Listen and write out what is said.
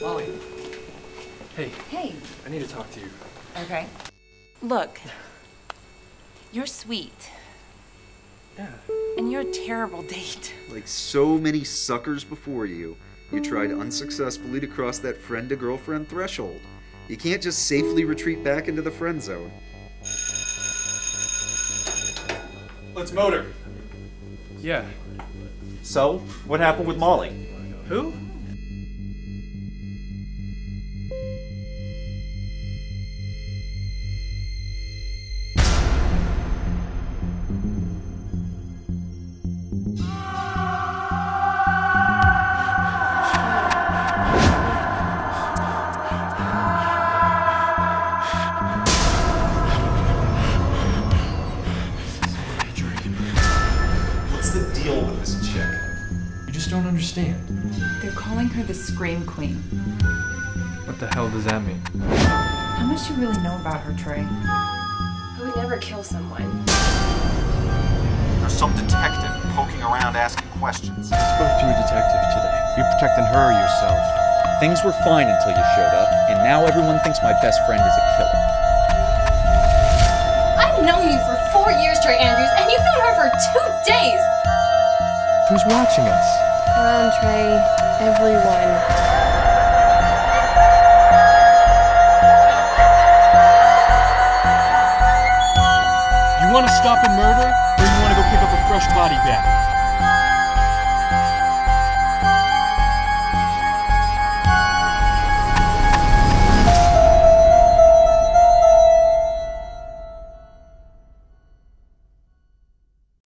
Molly. Hey, Hey. I need to talk to you. Okay. Look, you're sweet, Yeah. and you're a terrible date. Like so many suckers before you, you tried unsuccessfully to cross that friend to girlfriend threshold. You can't just safely retreat back into the friend zone. Let's motor. Yeah. So, what happened with Molly? Who? Deal with this chick? You just don't understand. They're calling her the Scream Queen. What the hell does that mean? How much do you really know about her, Trey? I would never kill someone. There's some detective poking around asking questions. I spoke to a detective today. You're protecting her or yourself. Things were fine until you showed up, and now everyone thinks my best friend is a killer. I've known you for four years, Trey Andrews, and you've known her for two days! Who's watching us? Come on, Trey. Everyone. You want to stop a murder, or you want to go pick up a fresh body bag?